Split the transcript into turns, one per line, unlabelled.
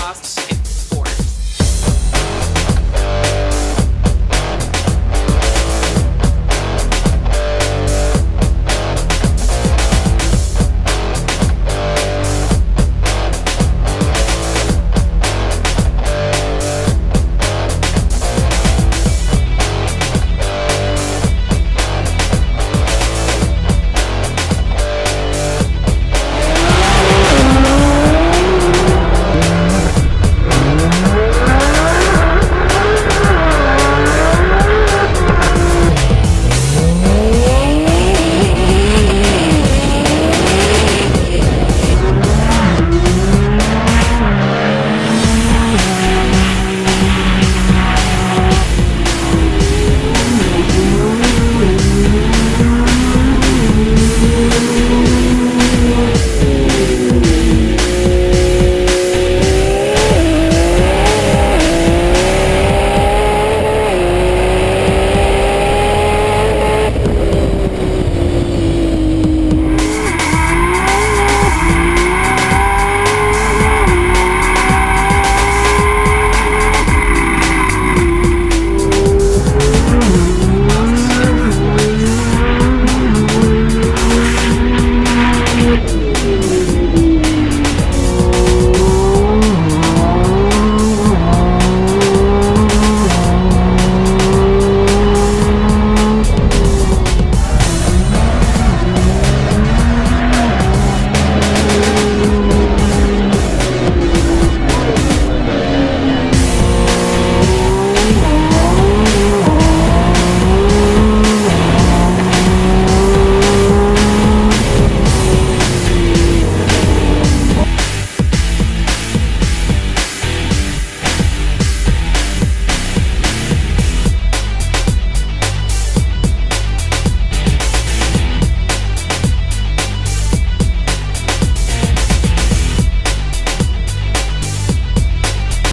podcasts